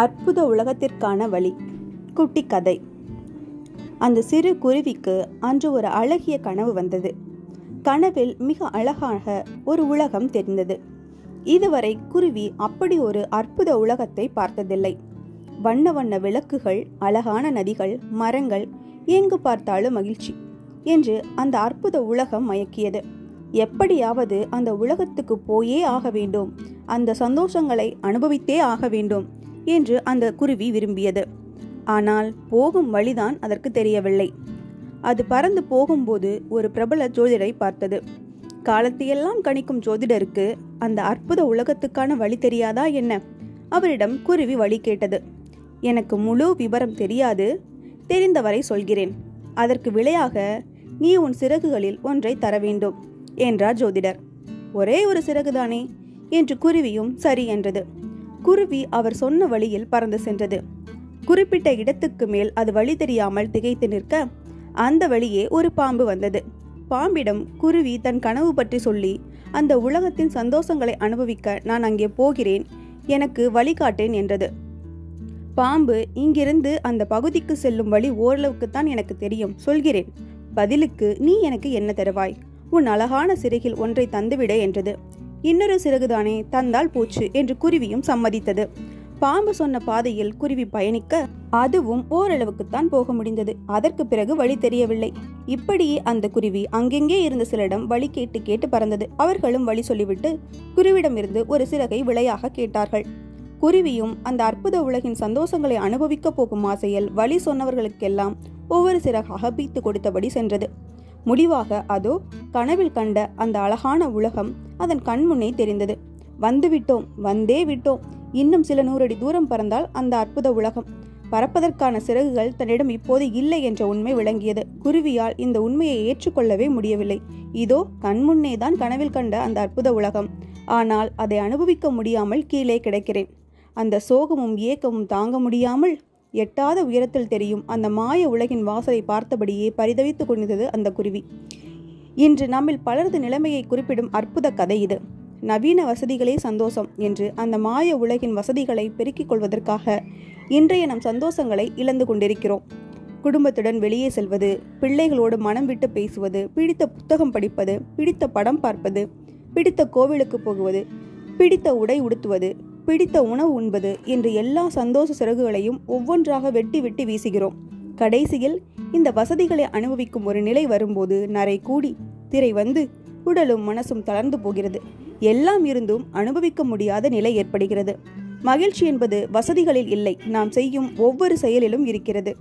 அற்புத உலகத்திற்கான வழி. குட்டி கதை அந்த சிறு குருவிக்கு அன்று ஒரு அழகிய கனவு வந்தது. கனவில் மிக அழகாக ஒரு உலகம் தெரிந்தது. இதுவரை குருவி அப்படி ஒரு அற்புத உலகத்தை பார்த்ததில்லை. வண்ண வண்ண விளக்குகள் அழகான நதிகள் மரங்கள் எங்கு பார்த்தாலும் மகிழ்ச்சி என்று அந்த அற்புத உலகம் மயக்கியது. எப்படியாவது அந்த உலகத்துக்கு போயே ஆக வேண்டும். அந்த சந்தோஷங்களை அனுபவித்தே ஆக வேண்டும். என்று அந்த குருவி விரும்பியது. ஆனால் போகும் வழிதான் அதற்கு தெரியவில்லை. அது பறந்து போகும்போது ஒரு பிரபல ஜோதிடரை பார்த்தது. காலத்தையெல்லாம் கணிக்கும் ஜோதிடருக்கு அந்த அற்புத உலகத்துக்கான வழி தெரியாதா என்ன? அவரிடம் குருவி வழி கேட்டது. எனக்கு முழு விவரம் தெரியாது தெரிந்தவரை சொல்கிறேன். அதற்கு விலையாக நீ உன் சிறகுகளில் ஒன்றை தர வேண்டும் என்றார் ஜோதிடர். ஒரே ஒரு சிறகுதானே? என்று குருவியும் சரி என்றது. குருவி அவர் சொன்ன வழியில் பறந்து சென்றது. குறிப்பிட்ட இடத்துக்கு மேல் அது வழி தெரியாமல் திகைத்து நிற்க அந்த வழியே ஒரு பாம்பு வந்தது. பாம்பிடம் குருவி தன் கனவு பற்றி சொல்லி அந்த உலகத்தின் சந்தோஷங்களை அனுபவிக்க நான் அங்கே போகிறேன் எனக்கு வழிகாட்டேன் என்றது. பாம்பு இங்கிருந்து அந்த பகுதிக்கு செல்லும் வழி ஓரளவுக்குத்தான் எனக்கு தெரியும் சொல்கிறேன். பதிலுக்கு நீ எனக்கு என்ன தருவாய்? உன் அழகான சிறையில் ஒன்றை தந்துவிட என்றது. இன்னொரு சிறகுதானே தந்தால் போச்சு என்று குருவியும் சம்மதித்தது. பாம்பு சொன்ன பாதையில் குருவி பயணிக்க அதுவும் ஓரளவுக்குத்தான் போக முடிந்தது. அதற்கு பிறகு வழி தெரியவில்லை. இப்படியே அந்த குருவி அங்கெங்கே இருந்த சிலரிடம் வழி கேட்டு கேட்டு பறந்தது. அவர்களும் வழி சொல்லிவிட்டு குருவிடமிருந்து ஒரு சிறகை விலையாக கேட்டார்கள். குருவியும் அந்த அற்புத உலகின் சந்தோஷங்களை அனுபவிக்கப் போகும் ஆசையில் வழி சொன்னவர்களுக்கெல்லாம் ஒவ்வொரு சிறகாக பீத்து கொடுத்தபடி சென்றது. முடிவாக அதோ கனவில் கண்ட அந்த அழகான உலகம் அதன் கண்முன்னே தெரிந்தது. வந்துவிட்டோம் வந்தே விட்டோம். இன்னும் சில நூறடி தூரம் பறந்தால் அந்த அற்புத உலகம். பறப்பதற்கான சிறகுகள் தன்னிடம் இப்போது இல்லை என்ற உண்மை விளங்கியது. குருவியால் இந்த உண்மையை ஏற்றுக்கொள்ளவே முடியவில்லை. இதோ கண்முன்னே தான் கனவில் கண்ட அந்த அற்புத உலகம். ஆனால் அதை அனுபவிக்க முடியாமல் கீழே கிடக்கிறேன். அந்த சோகமும் ஏக்கமும் தாங்க முடியாமல் எட்டாத உயரத்தில் தெரியும். அந்த மாய உலகின் வாசலை பார்த்தபடியே பரிதவித்துக் கொண்டிருந்தது அந்த குருவி. இன்று நம்மில் பலரது நிலைமையை குறிப்பிடும் அற்புத கதை இது. நவீன வசதிகளே சந்தோஷம் என்று அந்த மாய உலகின் வசதிகளை பெருக்கிக் கொள்வதற்காக இன்றைய நம் சந்தோஷங்களை இழந்து கொண்டிருக்கிறோம். குடும்பத்துடன் வெளியே செல்வது பிள்ளைகளோடு மனம் விட்டு பேசுவது பிடித்த புத்தகம் படிப்பது பிடித்த படம் பார்ப்பது பிடித்த கோவிலுக்கு போகுவது பிடித்த உடை உடுத்துவது பிடித்த உணவு உண்பது என்று எல்லா சந்தோஷ சிறகுகளையும் ஒவ்வொன்றாக வெட்டி வெட்டி வீசுகிறோம். கடைசியில் இந்த வசதிகளை அனுபவிக்கும் ஒரு நிலை வரும்போது நரை கூடி திரை வந்து உடலும் மனசும் தளர்ந்து போகிறது. எல்லாம் இருந்தும் அனுபவிக்க முடியாத நிலை ஏற்படுகிறது. மகிழ்ச்சி என்பது வசதிகளில் இல்லை. நாம் செய்யும் ஒவ்வொரு செயலிலும் இருக்கிறது.